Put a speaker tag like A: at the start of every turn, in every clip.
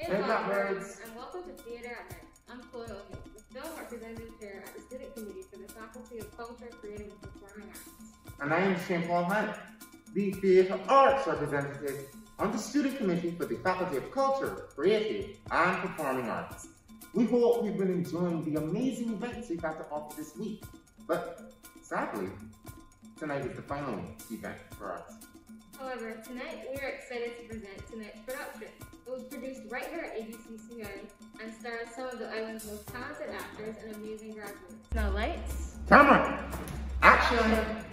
A: Hey. Blackbirds,
B: and welcome to Theater at Night. I'm Chloe O'Neill, the film representative chair at the Student Committee for the Faculty of Culture, Creative, and Performing Arts.
A: And I am Shane Paul Hunt, the Theatre Arts representative on the Student Committee for the Faculty of Culture, Creative, and Performing Arts. We hope you've been enjoying the amazing events we've had to offer this week. But sadly, tonight is the final event for us.
B: However, tonight we are excited to present tonight's production. It was produced right here at EBCCI and stars some of the island's most talented actors and amazing graduates. Now lights.
A: Camera, action!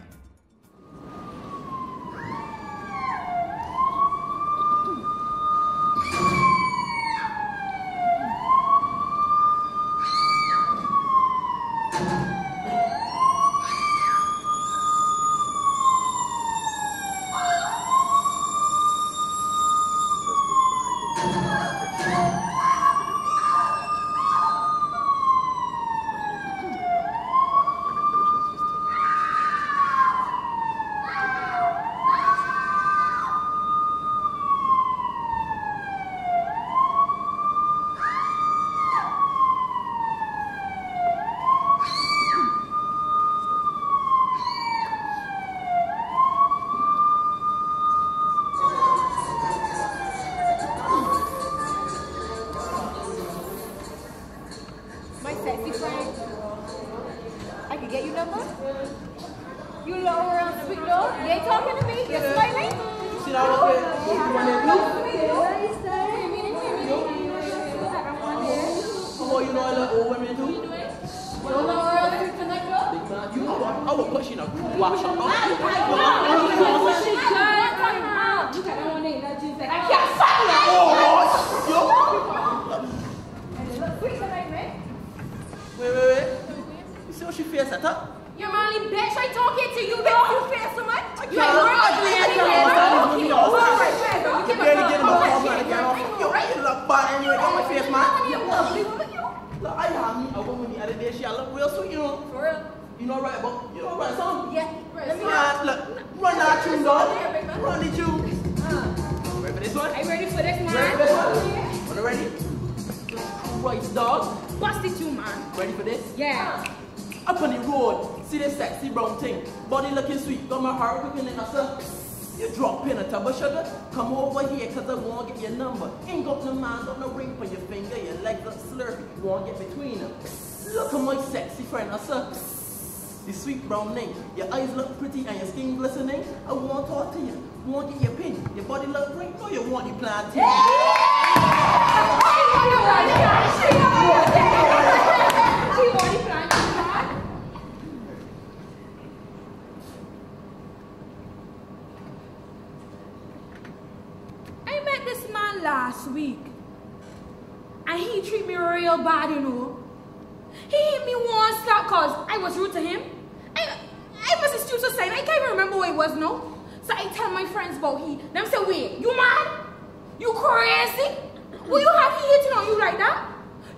C: My sexy friend. I could get you number? You lower around sweet dog? You ain't talking to me? You're smiling?
D: See that up there? You want that blue? Come on, you know I love old women too.
C: Don't lower around sweet tonight, girl?
D: Big man, you know what? I will push you in a wash up.
C: I can't find that.
D: Oh, yo.
C: And it looks sweet tonight, man.
D: Wait, wait, wait. You see how she face that up?
C: You're only bitch. I talking to you, dog. You feel so much? You
D: can't
C: ain't
D: look
C: worried
D: at me, I
C: about
D: can't
C: anything.
D: look at me,
C: Okay,
D: no.
C: all right, man.
D: You
C: Give
D: barely
C: a
D: get
C: fuck.
D: about
C: All
D: half
C: right,
D: like
C: shit,
D: that.
C: man.
D: Yo, you look bad anyway. Got my face, man.
C: You're lovely. Look at you.
D: Look, I had me a woman the other day. She look real sweet, you know.
C: For real?
D: You know right about, you know right song?
C: Yeah. Let me
D: Yeah, look, run that tune, dog.
C: Yeah, big man.
D: Run the tune.
C: Uh,
D: Ready for this one?
C: Are you ready for this,
D: Ready for this
C: man?
D: one? Wanna ready? Right, dog.
C: Bust it, you, man.
D: Ready for this?
C: Yeah.
D: Up on the road, see this sexy brown thing. Body looking sweet, got my heart cooking in a sir. You drop in a tub of sugar, come over here cause I wanna get your number. Ain't got no mind, got no ring for your finger, your legs up slurpy, wanna get between them. Look at my sexy friend, I sir. The sweet brown name, your eyes look pretty and your skin glistening. I wanna talk to you, wanna get your pin. Your body look great, no you want the plantain.
C: I met this man last week. And he treat me real bad, you know. He hit me one slap cause I was rude to him. I, I was his tutor saying, I can't even remember what it was, no. So I tell my friends about he. Them say, wait, you mad? You crazy? Will you have he hitting on you like that?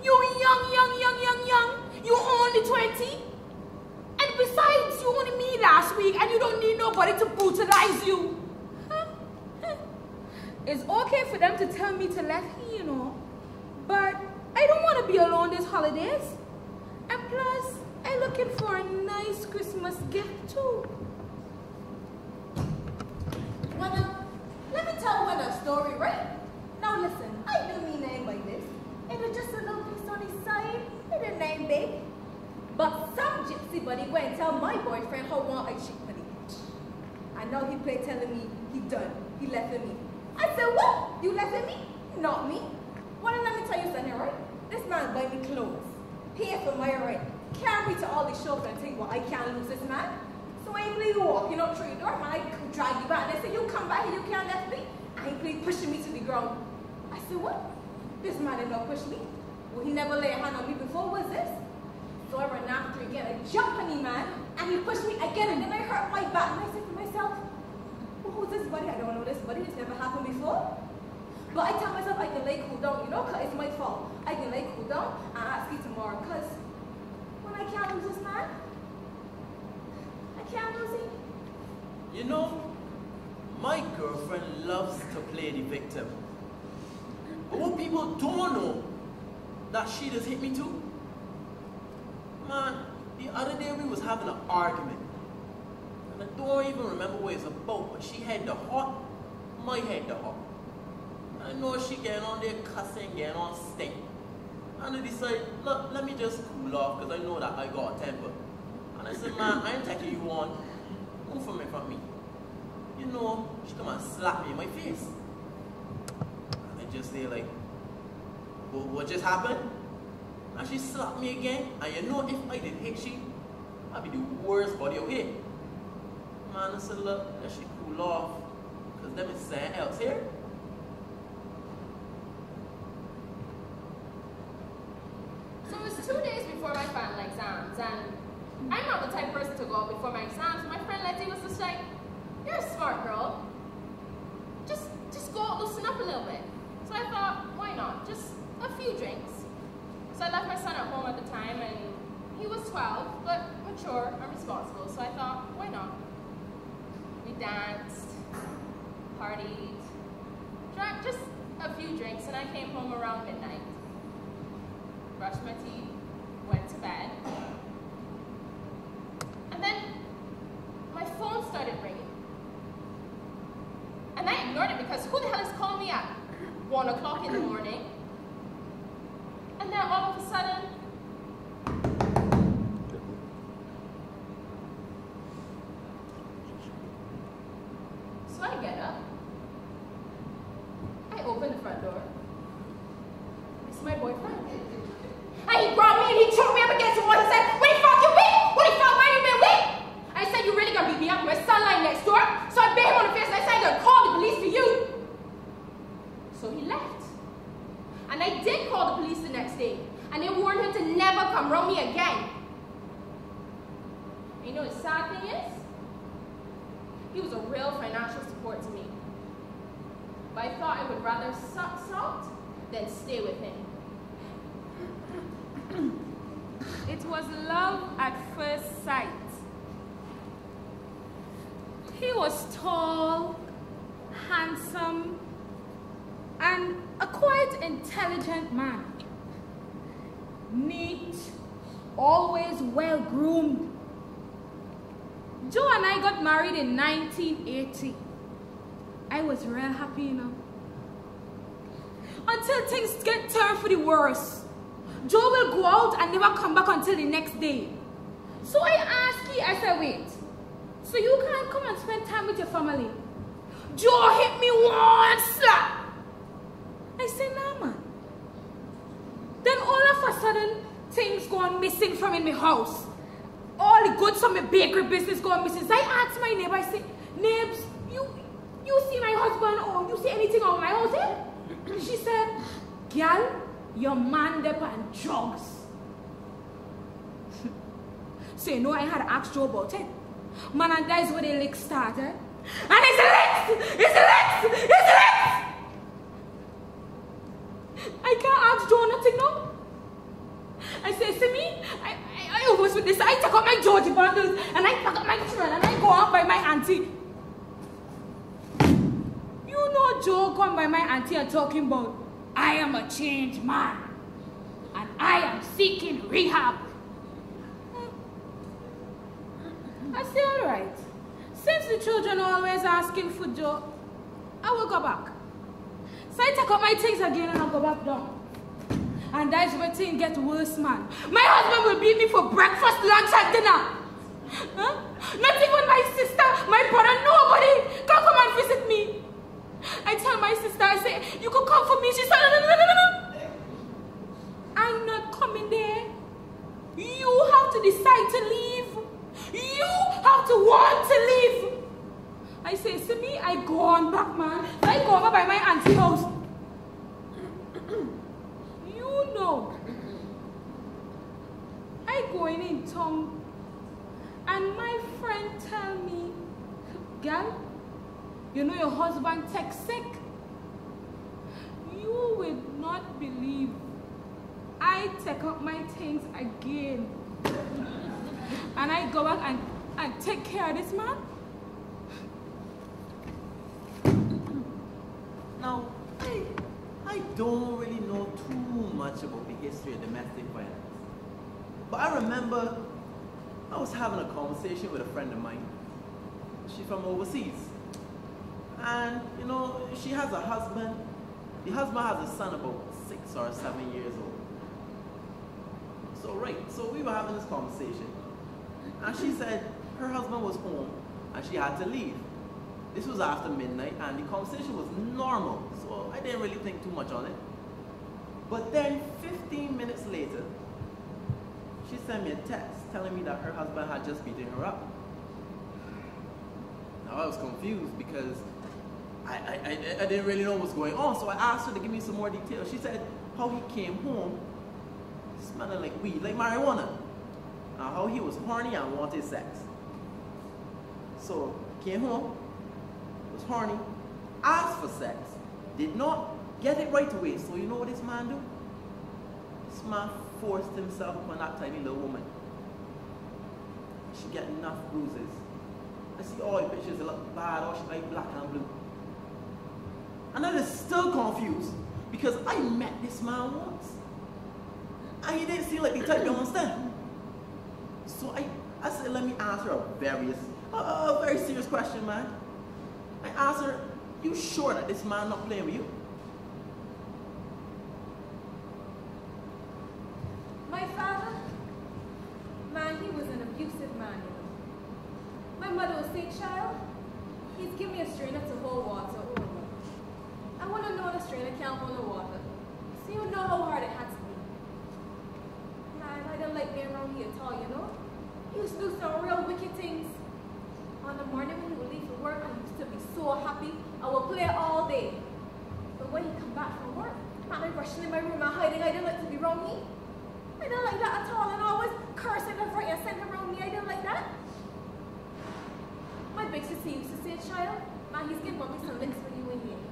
C: You young, young, young, young, young. You only 20. And besides, you only me last week and you don't need nobody to brutalize you. It's okay for them to tell me to left here, you know. But I don't want to be alone this holidays. And plus, I'm looking for a nice Christmas gift too.
E: Now, let me tell one a story, right? Now listen, I do mean name like this. It was just a little piece on his side. It didn't name big. But some gypsy buddy went and tell my boyfriend how want a chick for the beach. And now he play telling me he done. He left me. I said, what? You left me? Not me. Well, let me tell you something, right? This man buy me clothes. Pay for my rent. Carry me to all these shows and think, well, I can't lose this man. So I ain't you walk, you know, through the door, man. I drag you back. They say, you come back here, you can't left me. I ain't play pushing me to the ground. I said, what? This man did not push me. Well, he never laid a hand on me before, was this? So I ran after again, I jumped on him, man, and he pushed me again, and then I hurt my back, and I said well, who's this buddy? I don't know this buddy, this never happened before. But I tell myself I can lay cool down, you know, because it's my fault. I can lay cool down and ask you tomorrow, because when I can't lose this man, I can't lose him.
D: You know, my girlfriend loves to play the victim. But what people people don't know that she just hit me too. Man, the other day we was having an argument. I don't even remember what it's about, but she had the hot, my head the heart. I know she getting on there cussing, getting on stink. And I decided, look, let me just cool off because I know that I got a temper. And I said, man, I ain't taking you on. Move from in front of me. You know, she come and slap me in my face. And I just say like, well, what just happened? And she slapped me again. And you know, if I didn't hit she, I'd be the worst body of hit. Said, look, let she cool off. Because them is something else here.
F: So it was two days before my final exams, and I'm not the type person to go out before my exams. My friend Letty was just like, "You're a smart girl. Just, just go out, loosen up a little bit." So I thought, why not? Just a few drinks. So I left my son at home at the time, and he was 12, but mature and responsible. So I thought, why not? Danced, partied, drank just a few drinks, and I came home around midnight brushed my teeth, went to bed. And then my phone started ringing. And I ignored it because who the hell is calling me at 1 o'clock in the morning? And then all of a sudden, so I get up. I open the front door. It's my boyfriend. And he grabbed me and he choked me up against the wall. He said, What the fuck you beat? What the fuck why you been weak? I said, You really gonna beat me up? My son lying next door. So I bit him on the face and I said, I'm gonna call the police for you. So he left. And I did call the police the next day. And they warned him to never come round me again. And you know the sad thing is? He was a real financial support to me. But I thought I would rather suck salt than stay with him.
C: It was love at first sight. He was tall, handsome, and a quite intelligent man. Neat, always well groomed. Joe and I got married in 1980. I was real happy, you know. Until things get turned for the worse. Joe will go out and never come back until the next day. So I asked he, I said, wait, so you can't come and spend time with your family? Joe hit me slap. I said, nah, man. Then all of a sudden, things gone missing from in my house. All the goods from my bakery business gone missing. So I asked my neighbor, I said, neighbors, you, you see my husband or you see anything on my house here? Eh? She said, girl, your man there on drugs. so you know I had asked Joe about it. Man, and that is where the lick started. And it's a lick! It's a lick! It's a lick! I can't ask Joe nothing no. I say, see me? I, I, I almost with this. I take out my Georgie bundles and I pack up my children and I go out by my auntie. You know Joe come by my auntie and talking about, I am a changed man and I am seeking rehab. I say, all right. Since the children are always asking for Joe, I will go back. So I take up my things again and I go back down. And that's where things get worse, man. My husband will beat me for breakfast, lunch, and dinner. Huh? Not even my sister, my brother, nobody can come and visit me. I tell my sister, I say, you could come for me. She said, no, no, no, no, no. I'm not coming there. You have to decide to leave. You have to want to leave. I say, see me, I go on back, man. I go over by my auntie house. you know. I going in town and my friend tell me, girl, you know your husband take sick. You would not believe. I take up my things again. and I go back and, and take care of this man.
D: Now, I, I don't really know too much about the history of domestic violence. But I remember I was having a conversation with a friend of mine. She's from overseas. And, you know, she has a husband. The husband has a son about six or seven years old. So, right, so we were having this conversation. And she said her husband was home and she had to leave. This was after midnight and the conversation was normal, so I didn't really think too much on it. But then 15 minutes later, she sent me a text telling me that her husband had just beaten her up. Now I was confused because I, I, I, I didn't really know what was going on, so I asked her to give me some more details. She said how he came home smelling like weed, like marijuana. How he was horny and wanted sex. So came home, horny, asked for sex, did not get it right away. So you know what this man do? This man forced himself upon that tiny little woman. She get enough bruises. I see all the pictures, look bad, all she like black and blue. And I was still confused because I met this man once. And he didn't seem like the type you understand. So I, I said, let me answer a various, a, a very serious question, man. I asked her, you sure that this man not playing with you?
E: My father, man, he was an abusive man, you know. My mother was sick, child. He's give me a strainer to hold water over. I want to know the strainer can't hold the water. So you know how hard it had to be. Man, I don't like being around here at all, you know. He used to do some real wicked things. On the morning when he would leave for work, I used to be so happy. I would play all day. But when he come back from work, man, I rushing in my room and hiding. I didn't like to be around me. I don't like that at all, and I always cursing left, right, and center around me. I don't like that. My big sister used to say, child, man, he's giving mommy some licks when you in here.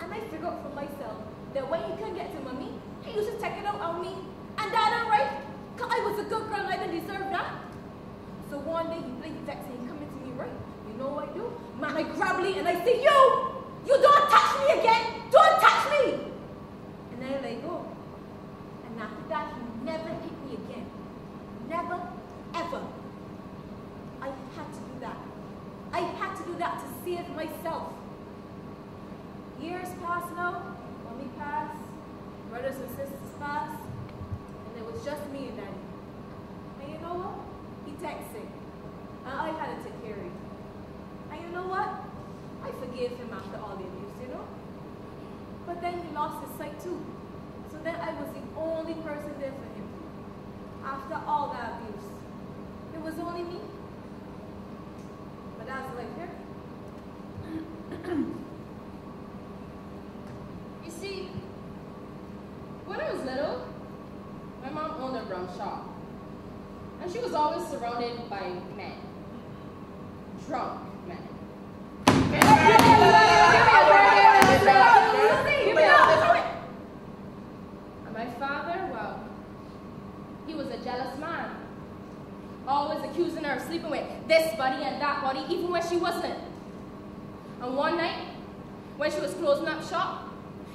E: And I figured out for myself that when he couldn't get to mommy, he used to take it out on me. And that ain't right, because I was a good girl and I didn't deserve that. So one day he blinked back and he coming to me, right? You know what I do? Man, I grab Lee and I say, you! You don't touch me again! Don't touch me! And after that, he never hit me again. Never, ever. I had to do that. I had to do that to save myself. Years pass now, mommy passed, brothers and sisters passed, and it was just me and daddy. And you know what? He texted. And I had to take care of him. And you know what? I forgave him after all the abuse, you know? But then he lost his sight too. Then I was the only person there for him. After all that abuse. It was only me. But life here.
F: You see, when I was little, my mom owned a rum shop. And she was always surrounded by men. Drunk men. And my father, well, he was a jealous man. Always accusing her of sleeping with this buddy and that buddy, even when she wasn't. And one night, when she was closing up shop,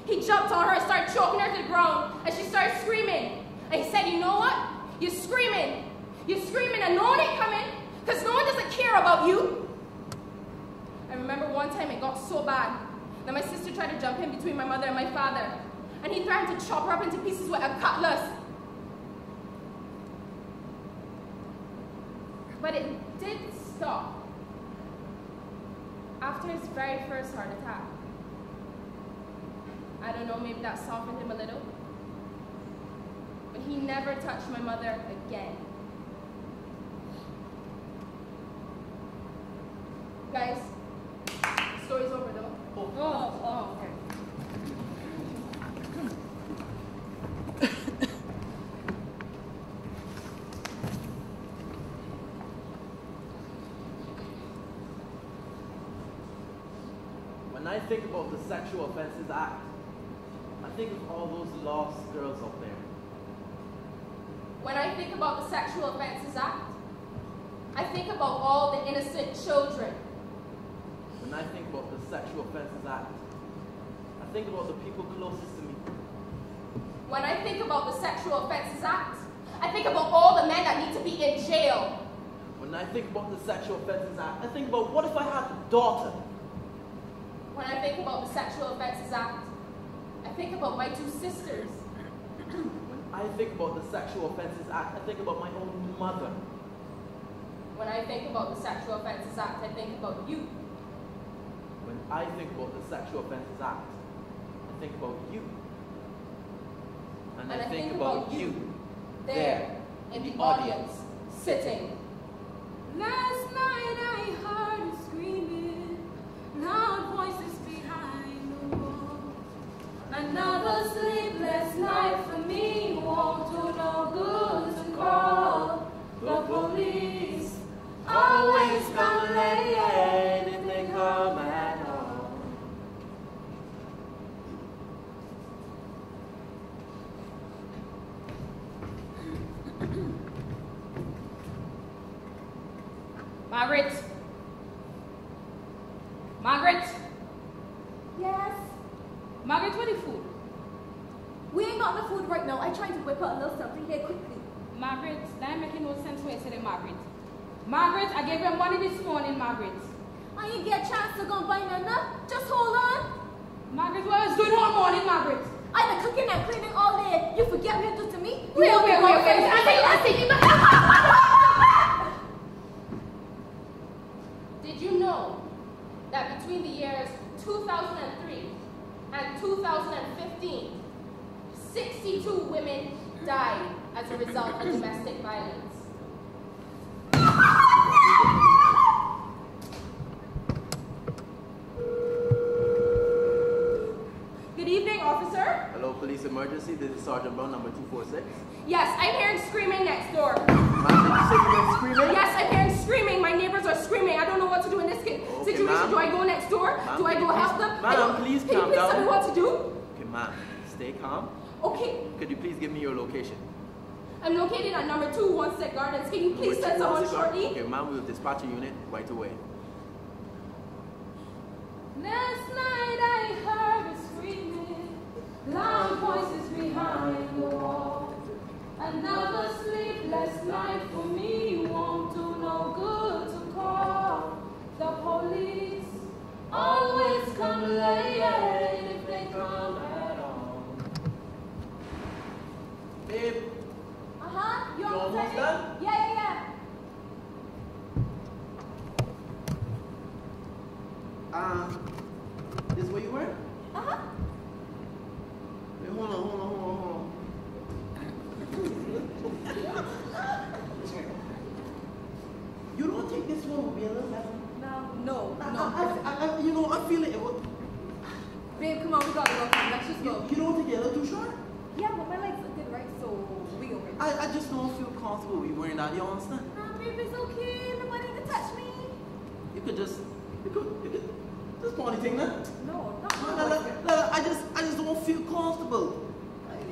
F: he jumped on her and started choking her to the ground, and she started screaming. And he said, you know what? You're screaming. You're screaming and no one ain't coming, because no one doesn't care about you. I remember one time it got so bad that my sister tried to jump in between my mother and my father, and he threatened to chop her up into pieces with a cutlass. But it did stop after his very first heart attack. I don't know, maybe that softened him a little. But he never touched my mother again. Guys, story's over though.
D: Oh.
F: Oh, oh, okay.
D: When I think about the Sexual Offences Act, I think of all those lost girls out there.
F: When I think about the Sexual Offences Act, I think about all the innocent children.
D: When I think about the Sexual Offences Act, I think about the people closest to me.
F: When I think about the Sexual Offences Act, I think about all the men that need to be in jail.
D: When I think about the Sexual Offences Act, I think about what if I had a daughter?
F: When I think about the Sexual Offences Act, I think about my two sisters.
D: When I think about the Sexual Offences Act, I think about my own mother.
F: When I think about the Sexual Offences Act, I think about you.
D: When I think about the Sexual Offences Act, I think about you. And, I, think, about, you.
F: There, in the audience, sitting.
C: Last night I heard you screaming, loud voices behind the wall. Another sleepless night for me, won't do no good to call the police. Always come late if they come at all. Margaret. Margaret.
E: Yes.
C: Margaret, what is food?
E: We ain't got no food right now. I tried to whip out a little something here quickly.
C: Margaret, that ain't making no sense when you say that, Margaret. Margaret, I gave you money this morning, Margaret.
E: I ain't get a chance to go and buy none. Just hold on.
C: Margaret, what I was doing all morning, Margaret?
E: I been cooking and cleaning all day. You forget what you do to me? You
C: Wait,
E: know
C: wait,
E: me
C: wait,
E: well,
C: wait.
E: so-
C: I think, I think,
F: Did you know that between the years 2003 and 2015, 62 women died as a result of domestic violence?
C: Good evening, officer.
D: Hello, police emergency. This is Sergeant Brown, number 246.
F: Yes, I'm hearing screaming next door.
D: Ma'am, did you say you were screaming?
F: Yes, I'm hearing screaming. My neighbors are screaming. I don't know what to do in this
D: Okay,
F: situation. Do I go next door? Do I go help them?
D: Ma'am, please
F: Can you
D: calm
F: please tell
D: down.
F: me what to do?
D: Okay, ma'am, stay calm.
F: Okay,
D: Could you please give me your location?
F: I'm located at number two One Sec Gardens. Can you please send someone shortly?
D: Okay, ma'am, we'll dispatch a unit right away.
C: Last night I heard her screaming, loud voices behind the wall. Another sleepless night for me, won't do no good to call the police. Always come late if they come at all.
D: Babe,
E: Uh-huh. You almost
D: almost done?
E: Yeah, yeah, yeah.
D: um, this what you wear?
E: Uh-huh.
D: Wait, hold on, hold on, hold on, hold on. You don't think this one will be a little better?
E: No, no,
D: I,
E: no.
D: I, I, I, you know, I feel it. it will-
E: Babe, come on, we gotta go. Let's just go.
D: you don't think you're a little too short?
E: Yeah, but my legs look good, right? So we go. Babe.
D: I, I just don't feel comfortable with wearing that. You understand?
E: Nah, babe, it's okay. Nobody can touch me.
D: You could just, you could, you could, just funny thing, man.
E: No, not
D: No, no, no, no, I just, I just don't feel comfortable.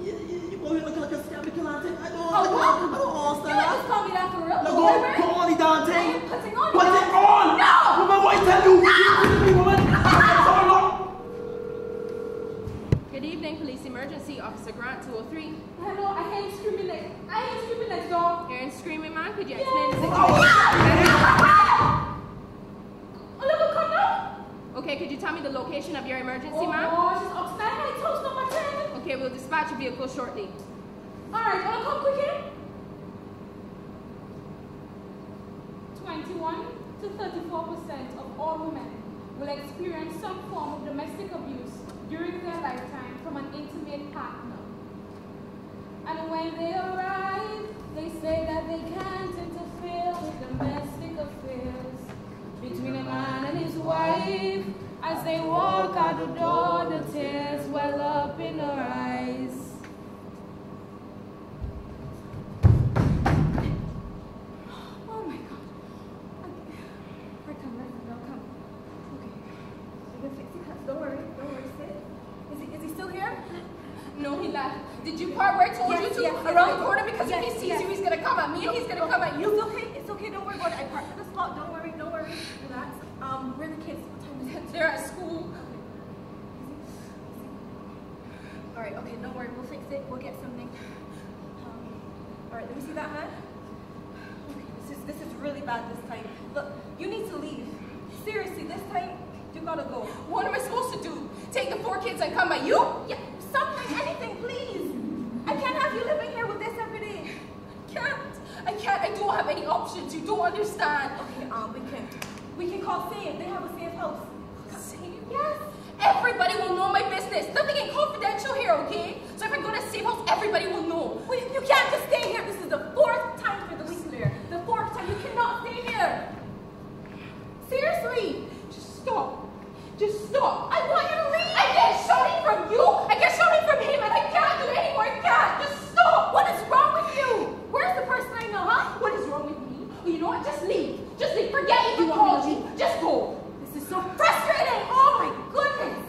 D: You, you, you over here looking like a scammy Dante. I don't, I oh, don't, I don't
E: You
D: understand
E: might
D: that.
E: just call me that for real.
D: Now
E: for
D: go,
E: whatever.
D: go on, Dante.
E: I am putting on
D: Put it on!
E: No!
D: Woman, what I tell you? You woman? It's all up.
F: Good evening, Police Emergency Officer Grant 203.
C: Hello, I hear you screaming next. I hear you screaming next door.
F: Hearing screaming, man. Could you explain the
C: Oh,
F: situation?
C: look, come now.
F: Okay, could you tell me the location of your emergency,
C: Oh,
F: ma'am?
C: it's upstairs. My toes number 10.
F: Okay, we'll dispatch a vehicle shortly.
C: All right, wanna come quick here? 21 to 34 percent of all women will experience some form of domestic abuse during their lifetime from an intimate partner. And when they arrive, they say that they can't interfere with domestic affairs between a man and his wife. As they walk out the door, the tears well up in her eyes. Oh my god.
E: Right, come, right, now come. Okay. I'm gonna fix cuts. Don't worry, don't worry, sit. Is he, is he still here?
F: No, he left. Did you park where I told
E: Yes,
F: you to?
E: yes,
F: Around the corner? Because if he sees you, he's gonna come at me and he's gonna come at you.
E: It's okay, it's okay, don't worry about it. I parked in the spot, don't worry, don't worry. Relax. Um, where are the kids?
F: They're at school.
E: All right, okay, don't worry, we'll fix it. We'll get something. Um, all right, let me see that hand. Okay, this is this is really bad this time. Look, you need to leave. Seriously, this time you gotta go.
F: What am I supposed to do? Take the four kids and come by you?
E: Yeah, something, anything, please. I can't have you living here with this every day.
F: I Can't. I can't. I don't have any options. You don't understand.
E: Okay, um, we can we can call Save. They have a safe house. Yes.
F: Everybody will know my business. Nothing in confidential here, okay? So if I go to safe house, everybody will know.
E: We, you can't just stay here. This is the fourth time for the week, Claire. The fourth time. You cannot stay here. Seriously.
F: Just stop. Just stop.
E: I want you to leave.
F: I get shouting from you. I get shouting from him, and I can't do it anymore. I can't. Just stop.
E: What is wrong with you? Where's the person I know, huh?
F: What is wrong with me? Well, you know what? Just leave. Just leave. Forget it. You
E: You want
F: called
E: me
F: you.
E: to
F: Just go.
E: This is so frustrating. Oh my goodness.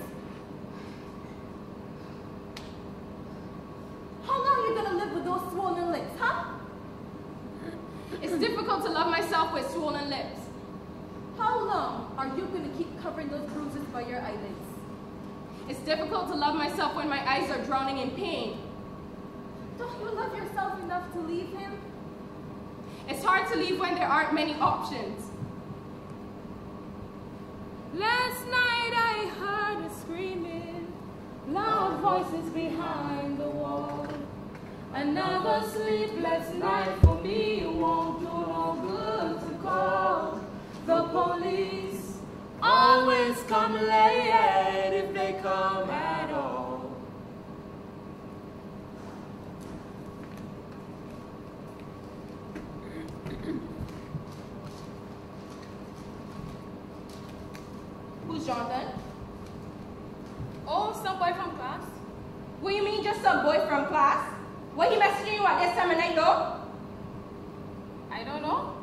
E: How long are you gonna live with those swollen lips, huh?
F: It's difficult to love myself with swollen lips.
E: How long are you gonna keep covering those bruises by your eyelids?
F: It's difficult to love myself when my eyes are drowning in pain.
E: Don't you love yourself enough to leave him?
F: It's hard to leave when there aren't many options.
C: Last night I heard a screaming, loud voices behind the wall. Another sleepless night for me. Won't do no good to call the police. Always come late if they come at all.
F: Who's Jonathan? Oh, some boy from class. What do you mean just some boy from class? What he messaging you at this time of night though? I don't know.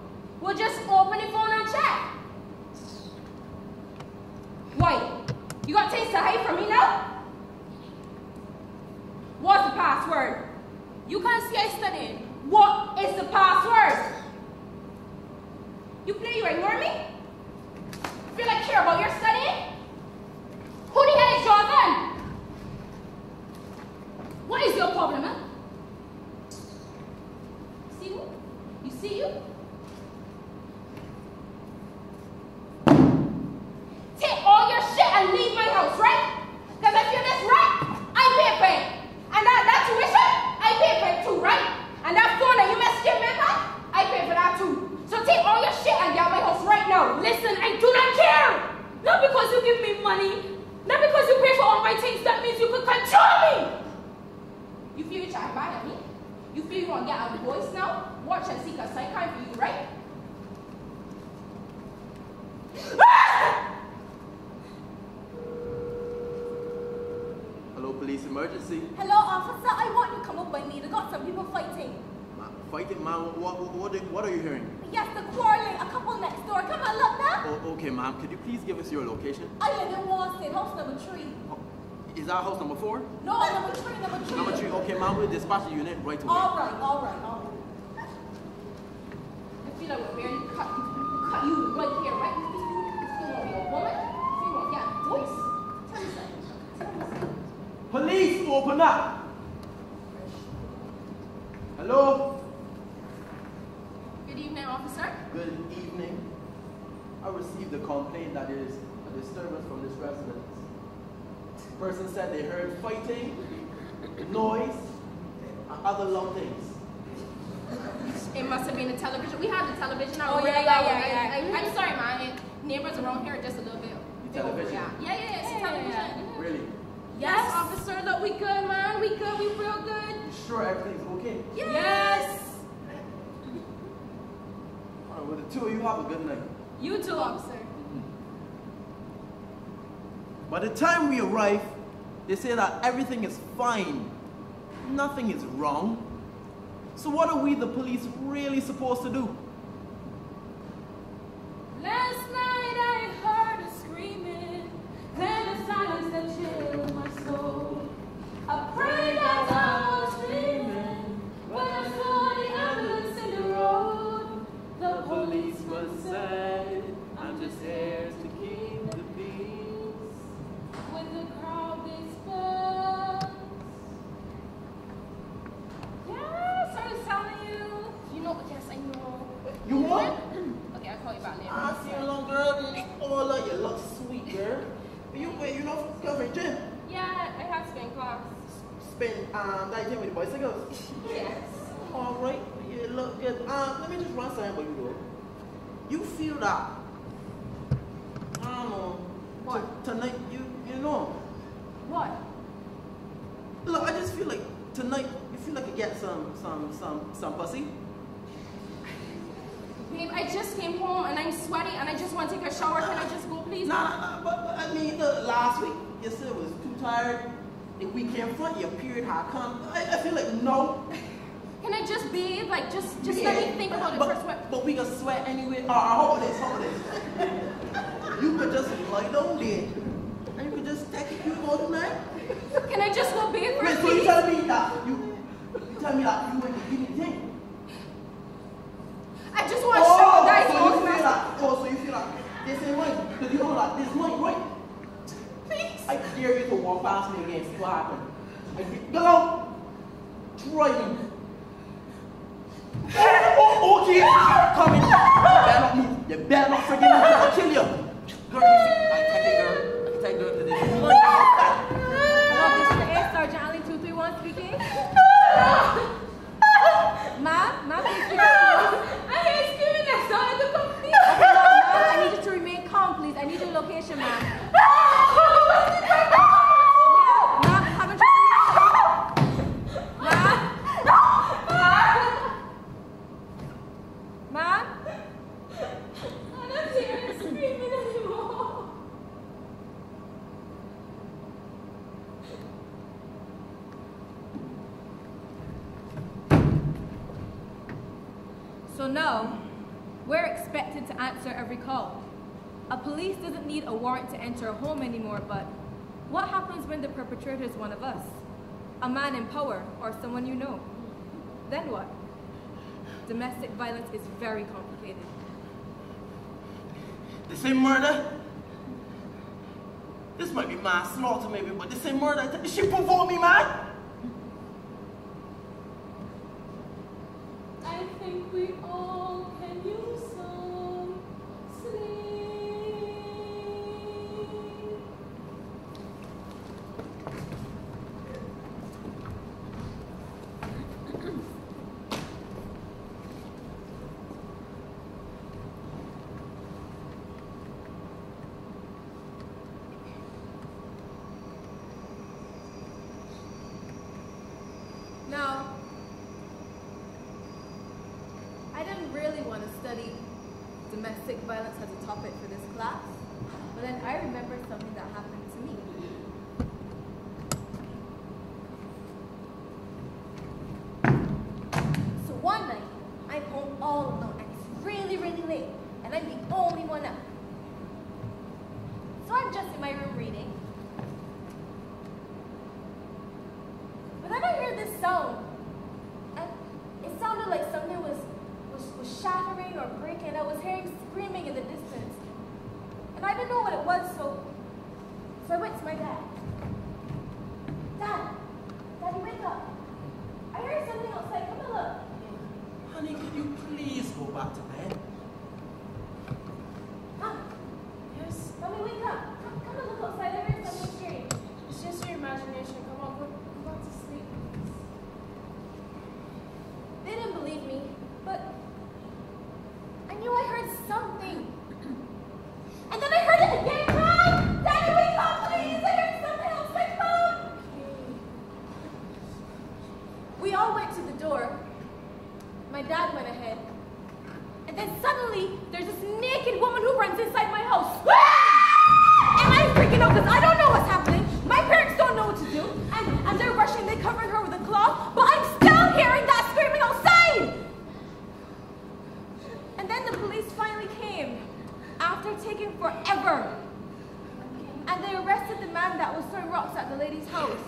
E: Officer.
F: Good evening.
D: I received a complaint that there is a disturbance from this residence. Person said they heard fighting, noise, and other loud things.
F: It must have been the television. We had the television out.
E: Oh, yeah, yeah, yeah,
F: I,
E: yeah.
F: I, am sorry, man. Neighbors around here are just a little bit.
D: The television?
F: Yeah, yeah, yeah. It's
E: Yeah,
F: a television.
E: yeah,
D: Really?
F: Yes, officer. Look, we good, man. We good. We real good.
D: You sure everything's okay?
F: Yes.
D: All well, the two of you have a good night.
F: You too, officer. Mm-hmm.
D: By the time we arrive, they say that everything is fine. Nothing is wrong. So what are we, the police, really supposed to do? Tonight you feel like you get some some some some pussy.
F: Babe, I just came home and I'm sweaty and I just want to take a shower. Can I just go, please?
D: Nah, but, but I mean, look, last week you said it was too tired. The weekend front, your period had come. I, I feel like no.
F: Can I just bathe? Like, just, just
D: Yeah,
F: let me think about it
D: but,
F: for sweat.
D: But we can sweat anyway. Uh, uh, hold this, hold this. you could just lie down there. And you could just take it, you go tonight.
F: Can I just go bathe
D: Wait,
F: first,
D: so you tell me that you, you tell me that you went to give me thing.
F: I just want to show oh, you guys
D: so you feel that, oh, so you feel like this ain't right. Because you know that this might right.
F: Please.
D: I dare you to walk past me again, see what happens. I go on. Try me. Oh, oh, okay. Come in. You better not move. You better not freaking move. I'll kill you. Girl, you see, I take it, girl. I can take girl
E: Is your
C: I hate screaming that sounded the complete.
E: Okay, ma'am, ma'am, I need you to remain calm, please. I need your location, ma'am. Ah! Ma'am, haven't you? Ma'am? Ma'am?
C: I'm not hearing screaming anymore.
E: So now, we're expected to answer every call. A police doesn't need a warrant to enter a home anymore, but what happens when the perpetrator is one of us? A man in power or someone you know? Then what? Domestic violence is very complicated.
D: This ain't murder. This might be manslaughter maybe, but this ain't murder. She provoked me, man.
C: I think we all can use some sleep.
E: Now, I didn't really want to study domestic violence as a topic for this class, but then I remembered something that happened to me. So one night, I'm home all alone, and it's really, really late, and I'm the only one up. So I'm just in my room reading, But then I heard this sound. And it sounded like something was, was, was shattering or breaking. I was hearing screaming in the distance. And I didn't know what it was, so, so I went to my dad. Dad, Daddy, wake up. I heard something outside. Come and look.
D: Honey, can you please go back to bed?
E: Mom,
F: Yes.
E: Mommy, wake up. Come, come and look outside. I heard something strange.
F: It's just your imagination. Come on, go, go back to sleep.
E: They didn't believe me, but I knew I heard something. And then I heard it again, Mom! Daddy, wake up, please! I heard something outside, Mom! We all went to the door. My dad went ahead. And then suddenly, there's this naked woman who runs inside my house. And I'm freaking out because I don't know what's happening. My parents don't know what to do. And, and they're rushing, they covered her with a cloth. But I'm still hearing that screaming outside. And then the police finally came after taking forever. And they arrested the man that was throwing rocks at the lady's house.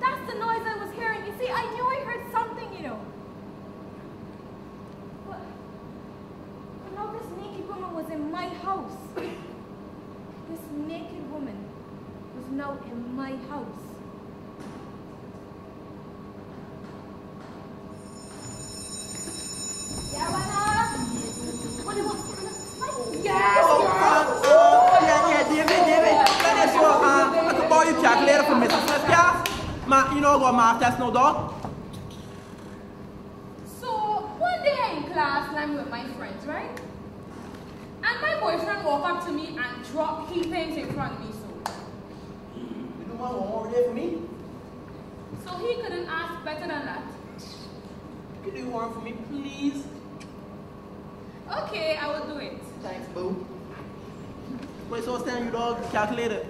E: That's the noise I was hearing. You see, I knew I heard something, you know. But, but now this naked woman was in my house. This naked woman was now in my house. Yeah, Rana? What do you want? Yes,
D: Oh,
E: yes.
D: uh, uh, yeah, yeah, David, David. Let us go. Uh, I could borrow your calculator for Mrs. Smith, yeah? Ma, you about no dog.
C: So one day I'm in class and I'm with my friends, right? And my boyfriend walk up to me and drop key things in front of me so.
D: You do one more over there for me?
C: So he couldn't ask better than that.
D: Could you do one for me, please?
C: Okay, I will do it.
D: Thanks, boo. Wait, so stand you dog, calculator.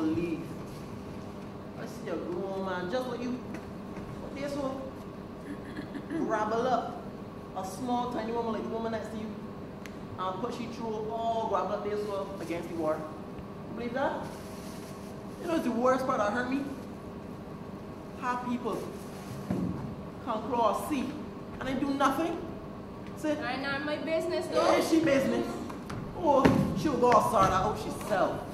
D: Believe.
C: I see
D: a grown man just like you. What this one? Rabble up a small tiny woman like the woman next to you and push you through all grab up this one against the wall. You believe that? You know the worst part that hurt me? How people come cross sea and they do nothing. Say,
F: I not my business, though.
D: yeah, she business. Oh, she'll go outside. I hope she sell. But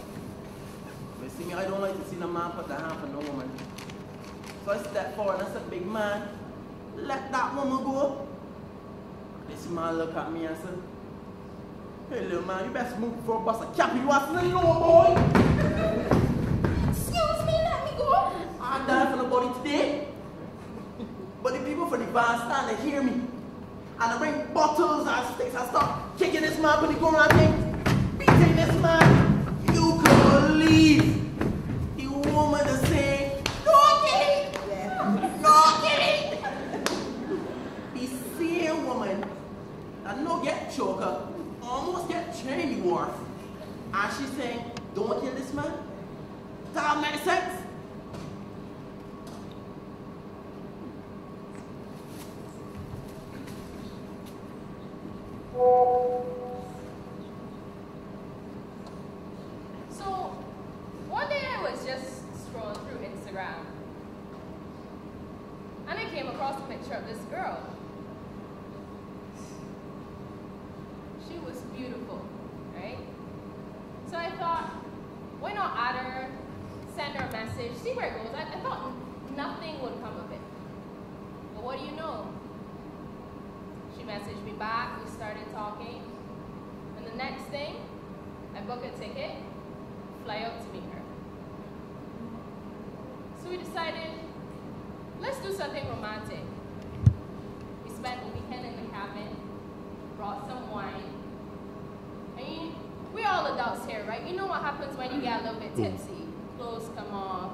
D: see me, I don't like to see no man put the hand for no woman. So I step forward and I said, big man, let that woman go. This man look at me and said, hey little man, you best move before I bust a cap you ass little boy.
C: Excuse me, let me go.
D: I died for nobody today. But the people from the bandstand, they hear me. And I bring bottles and sticks. I start kicking this man when he going out there, beating this man. You can believe the woman to sing, Dorky! Dorky! He's same woman that no get choker, almost get chain wharf. And she's saying, don't kill this
F: man. Does that make sense? Why not add her, send her a message, see where it goes. I, I thought nothing would come of it. But what do you know? She messaged me back, we started talking, and the next thing, I book a ticket, fly out to meet her. So we decided, let's do something romantic. We spent a weekend in the cabin, brought some wine. We're all adults here, right? You know what happens when you get a little bit tipsy. Clothes come off.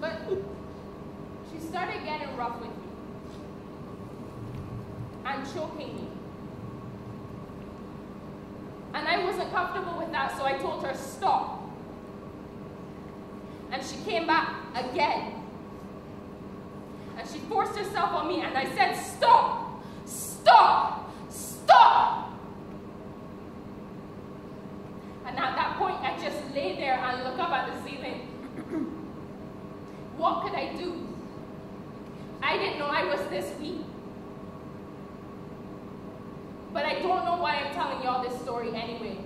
F: But she started getting rough with me and choking me. And I wasn't comfortable with that, so I told her, stop. And she came back again. And she forced herself on me, and I said, stop, stop, stop. And at that point, I just lay there and look up at the ceiling. what could I do? I didn't know I was this weak. But I don't know why I'm telling y'all this story anyway.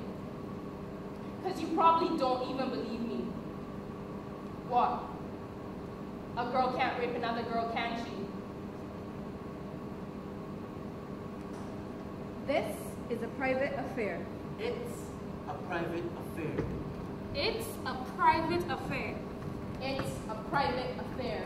F: Because you probably don't even believe me. What? A girl can't rape another girl, can she?
E: This is a private affair.
D: It's a private affair.
C: It's a private affair.
F: It's a private affair.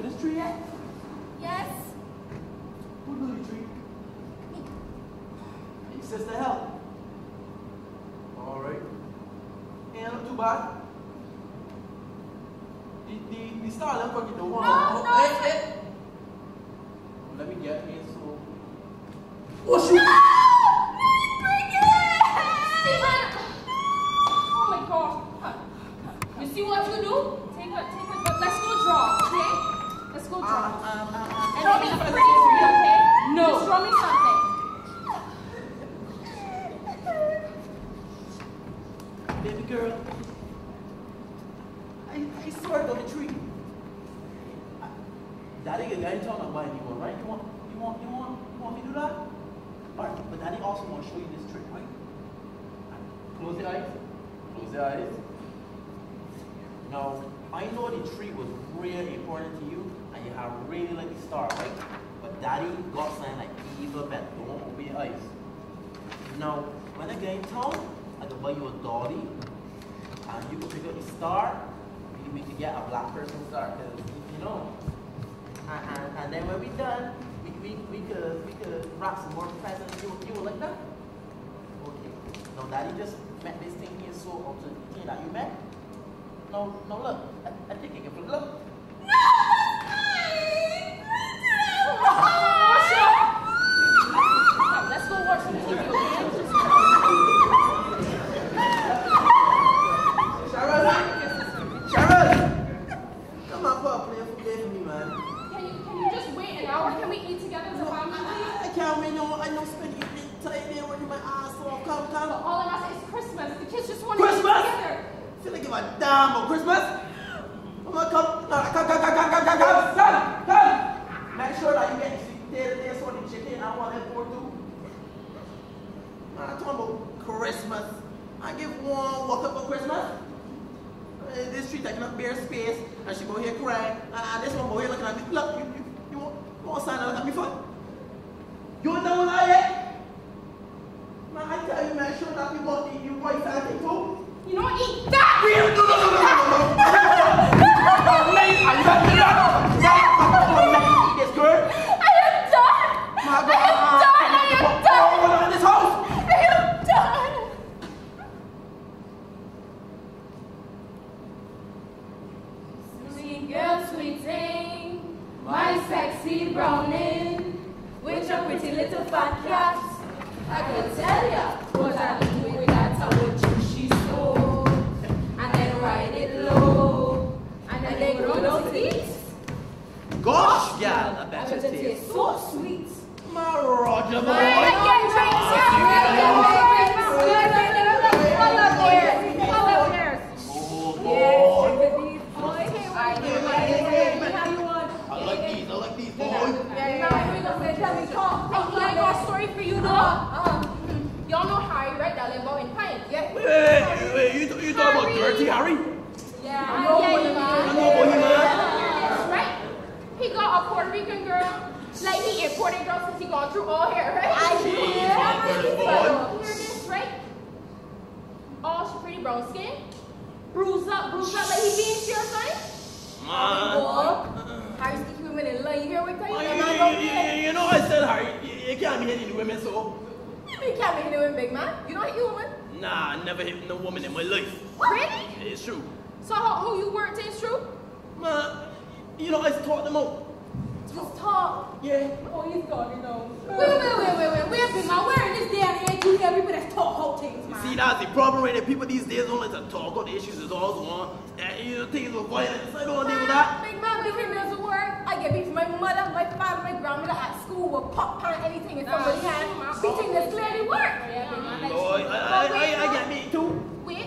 D: Gonna this tree yet?
E: Yes.
D: Who do the tree? Your sister help. All right. Look too bad. The, the, the star left fucking the one.
E: No, oh, no.
D: Hey, hey. Let me get here so. Oh shoot!
F: Stephen! Hey, hey, you, you
D: talking about Dirty Harry? Yeah, I know yeah, about him. I
F: know
D: about him, man.
F: Right? He got a Puerto Rican girl. Like he imported girls since he gone through all here, right? I
D: did.
F: Yeah. Hear this, right? All she pretty brown skin. Bruise up, bruise up like he being sure, son.
D: Man. Uh-uh.
E: Harry's the human in love. You hear what I'm saying?
D: You know I said Harry, you, you can't mean any women, so.
E: You mean you can't mean any women, big man? You don't hate you.
D: Nah, I never hit no woman in my life.
F: Really?
D: It's true.
F: So who you weren't is true?
D: Man, you know I taught them out.
E: Just talk.
D: Yeah.
E: Oh, he's gone, you know.
C: Wait, wait, wait, wait, wait, wait, big man. Where in this day and age you hear people that talk whole things, man?
D: See, that's the problem right there. People these days don't like to talk about the issues is all on. And you know, things with violence. I don't want to deal with that.
E: Big man, big man doesn't work. I get beat from my mother, my father, my grandmother at school with pop pan anything in somebody's hand. Beating this clearly work.
F: Yeah, big man, like-
D: I, I, I, I get me too.
F: Wait,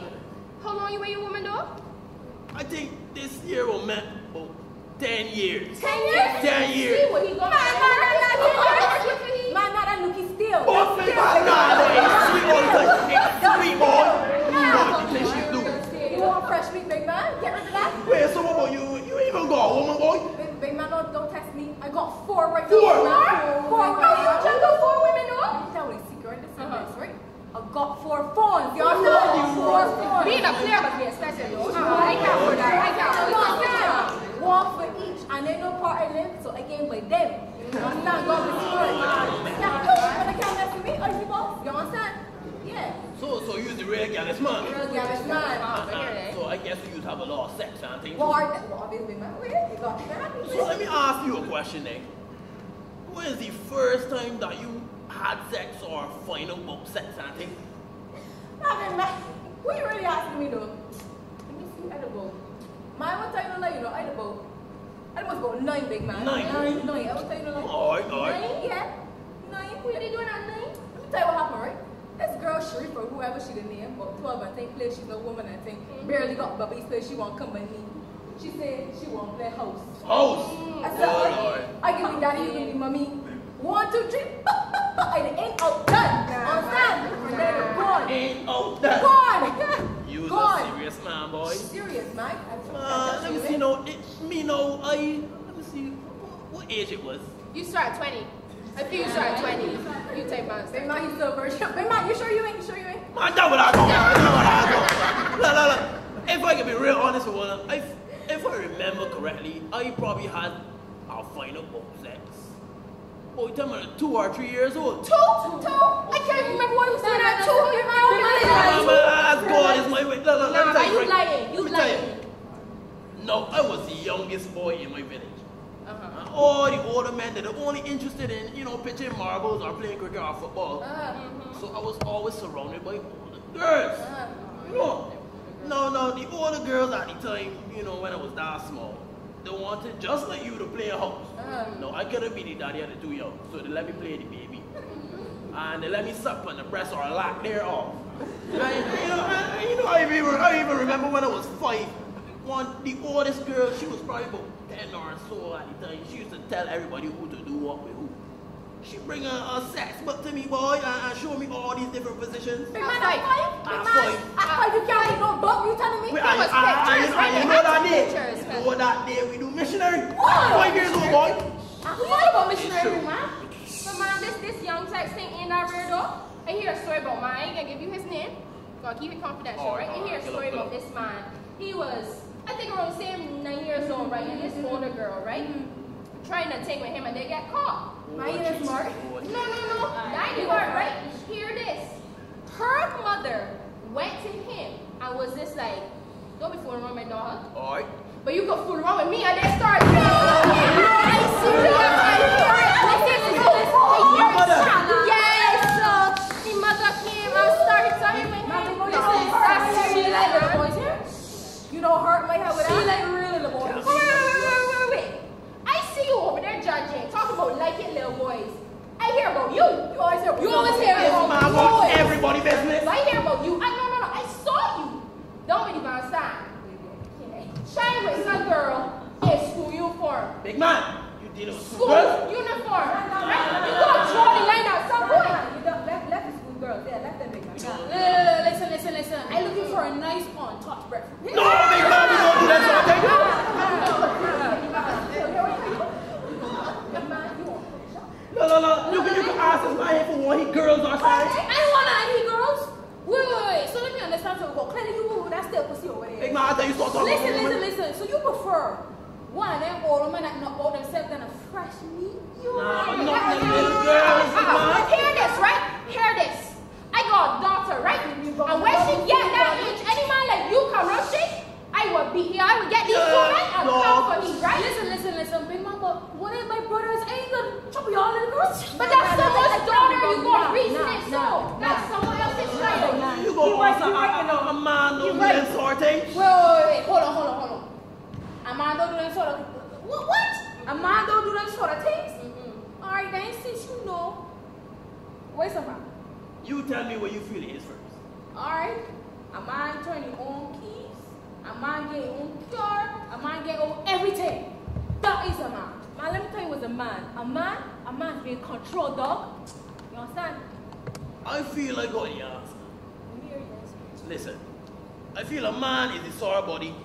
F: how long you were your woman though?
D: I think this year will meant about 10 years.
E: Ten years?
D: 10 years.
F: See what he got.
E: Man, man, man, man, man, man, not that looky still.
D: Oh, my God. Nah, no, it's sweet all the time. It's sweet, boy. Boy, you think she's do?
E: You want fresh meat, big man? Get rid of that.
D: Wait, so what about you? You even got a woman, boy?
E: Big, big man, don't, don't test me. I got four right
D: Four?
E: now. Four? Four right now.
F: You got four women, no?
E: I'm telling you, secret in the secrets, right? I got four phones. Y'all know? Four story.
F: Being a player must be expensive, though. Uh, I can't afford that. I can't afford that.
E: One for each, and they no part in it, so I gave by them. You understand? God be sorry. Now, you when they can't mess with me, are you both? You understand? Yeah.
D: So, so you the real gallus man.
E: Real gallus man.
D: Uh-huh. So I guess you used to have a lot of sex and things.
E: Well, well, obviously, man. You got happy.
D: So let me ask you a question then. When is the first time that you had sex or final about sex and things?
E: I mean, man, who you really asking me though? Let me see, know. Man, what time you like, you know, I don't know. I must go nine, big man.
D: Nine?
E: Nine, nine. I will tell you like.
D: Alright, alright.
E: Nine, yeah. Nine. What are they doing at nine? Let me tell you what happened, right? This girl, Sharif, or whoever she the name, about 12, I think, play, she's a woman, I think, barely got babies, so she won't come with me. She said she won't play house.
D: House!
E: I said,
D: Oh, Lord.
E: I give me daddy, you give me mommy. One, two, three, and it ain't out done. Understand? And then it's gone.
D: Ain't out that.
E: Gone.
D: You was
E: Gone.
D: a serious man, boy.
E: Serious, man. I-
D: Uh, let me see now. It, me know. I let me see what, what age it was.
F: You start at 20. I think you start at 20. You take my
E: Big man, you still virgin. Big man, you sure you ain't? You sure you ain't?
D: Man, that what I do. That what I do. La, la, la. If I can be real honest with one, if if I remember correctly, I probably had our final about sex. Oh, you tell me two or three years old.
E: Two? Two? I can't remember what you said at two. Big man,
D: Nah,
E: okay.
D: man, as God is my witness. La, la, let me
F: Nah,
D: tell
F: but you lying. You
D: let me tell
F: lying.
D: No, I was the youngest boy in my village.
F: Uh-huh.
D: And all the older men that are only interested in, you know, pitching marbles or playing cricket or football.
E: Uh,
D: So I was always surrounded by older girls.
E: uh,
D: You know, no, no, the older girls at the time, you know, when I was that small, they wanted just like you to play a house.
E: uh.
D: No, I couldn't be the daddy of the two young, so they let me play the baby. And they let me suck on the breast or lack thereof. And, you know, and, you know, I even, I even remember when I was five, one, the oldest girl, she was probably about 10 or so at the time. She used to tell everybody who to do what with who. She bring a, a sex book to me, boy, and, and show me all these different positions.
E: Big man, at five? Big
D: At
E: man,
D: five.
E: five you can't read no book. You telling me?
D: Wait, I, I, I, I,
F: right?
D: I, know that day.
F: pictures, man.
D: Before that day, we do missionary.
E: What?
D: Five years old, boy.
E: Ah, at
F: You about missionary, man? But man, this this young sex thing ain't that real though. I hear a story about man. I ain't gonna give you his name. Gonna keep it confidential,
D: Alright,
F: right? I hear a story about this man. He was, I think around the same nine years old, right? And this older girl, right? Mm-hmm. Trying to take with him and they get caught.
E: Man, you ain't smart.
F: No, no, no. Not you are right. Hear this. Her mother went to him and was just like, don't be fooling around with my daughter.
D: All right.
F: But you could fool around with me and then start. I serious. I hear it. Listen, listen. I hear it. Yes. The mother came and started telling me. Listen, that's
E: She
F: serious.
E: like little boys here? You don't hurt my head with
F: She like real little boys. Wait, wait, wait, wait, wait, wait. I see you over there judging, talking about liking little boys. I hear about you.
E: You always hear
F: You always hear
D: This
F: about
D: man wants
F: boys.
D: everybody business.
F: I hear about you. I, no, no, no. I saw you. Don't be Van Stein. Shine with some girl in school uniform.
D: Big man, you dealing with
F: School
D: school girls?
F: uniform. Right? You gonna draw the line at some point.
E: You don't, left, left the school girls. Yeah, left them big man.
C: Listen, listen, listen. I'm looking for a nice on-touch breakfast.
D: No, big man, we don't do that sort of thing. No, no, no. You can, you can ask us my for one. He girls are sorry.
C: I don't want any girls. Wait, wait, wait. So let me understand something. Go, clearly you that's still pussy over there.
D: Big man, I tell you start talking.
C: Listen,
D: about
C: listen,
D: women.
C: listen. So you prefer one of them old women that not about themselves than a fresh meat? You
D: Nah,
C: right.
D: not them little girls, big
F: Uh-uh. Hear this, right? Hear this. I got a daughter, right? And when she get that age, any man like you come around shit, I will beat you. I will get these two men and
D: no.
F: come for me, right?
C: Listen, listen, listen, big man. But what if my brothers ain't gonna chop you all in the girls?
F: But that's someone's daughter. You gonna reason
E: nah,
F: it
E: nah,
F: so. That's someone else's child.
D: You go answer a, a, a man no do them sort of thing.
C: Wait, wait, wait, wait. Hold on, hold on, hold on. A man don't do them sort of. What? What? Mm-hmm. A man don't do them sort of things? All right, then since you know, wait some man.
D: You tell me what you feel is first.
C: All right, a man turn his own keys. A man get his own car. A man get own everything. That is a man.
E: Man, let me tell you what's a man. A man, a man's being controlled, dog. You understand?
D: I feel like going the answer. Listen, I feel a man is a sort of body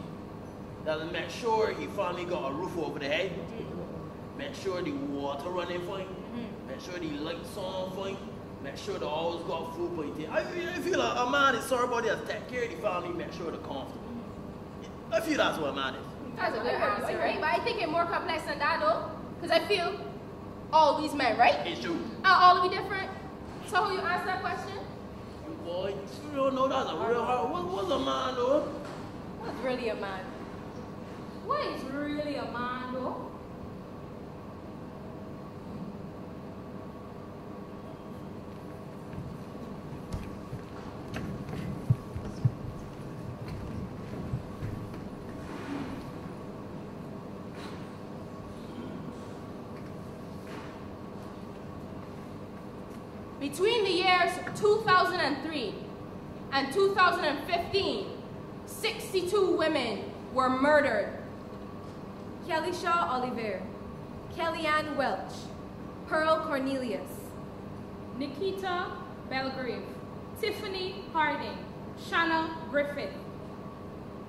D: that'll make sure he finally got a roof over the head, make sure the water running fine, mm. make sure the lights on fine, make sure they always got food for eating. I feel, I feel like a man is sorry about this, take care of the family, make sure they're comfortable. I feel that's what a man is.
F: That's a good answer, right? But I think it's more complex than that, though. Because I feel all these men, right?
D: It's true.
F: Are all of we different? So who you ask that question?
D: You boy, you don't know that's a real hard. What, what's a man though?
E: What's really a man?
C: What is really a man though?
F: Between the years 2003 and 2015, 62 women were murdered.
E: Kelly Shaw Oliver, Kellyanne Welch, Pearl Cornelius,
C: Nikita Belgrave, Tiffany Harding, Shanna Griffith,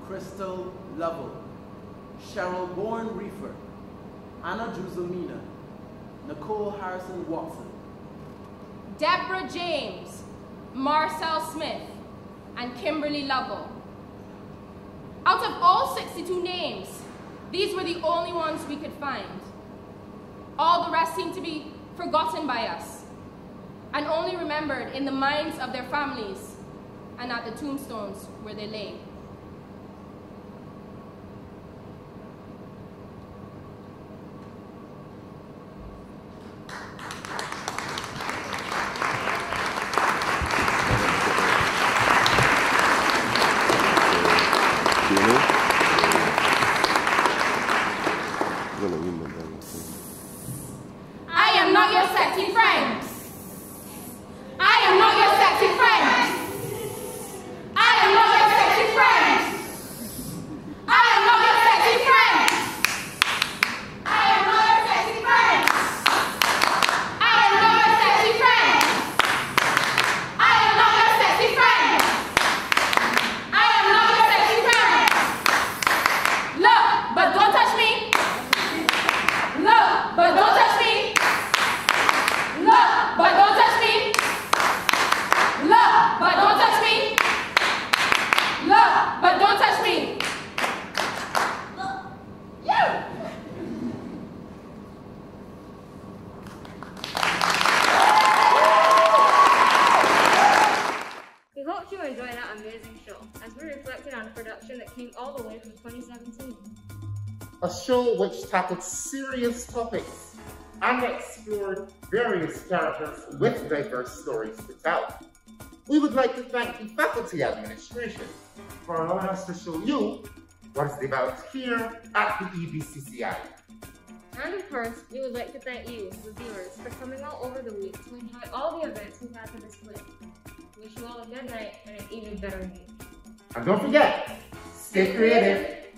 D: Crystal Lovell, Cheryl Bourne Reefer, Anna Druzomina, Nicole Harrison Watson,
F: Deborah James, Marcel Smith, and Kimberly Lovell. Out of all 62 names, these were the only ones we could find. All the rest seemed to be forgotten by us and only remembered in the minds of their families and at the tombstones where they lay.
A: Which tackled serious topics and explored various characters with diverse stories to tell. We would like to thank the faculty administration for allowing us to show you what is developed here at the EBCCI.
B: And of course, we would like to thank you, the viewers, for coming all over the week to enjoy all the events we've had to display. Wish you all a good night and an even better week.
A: And don't forget, stay creative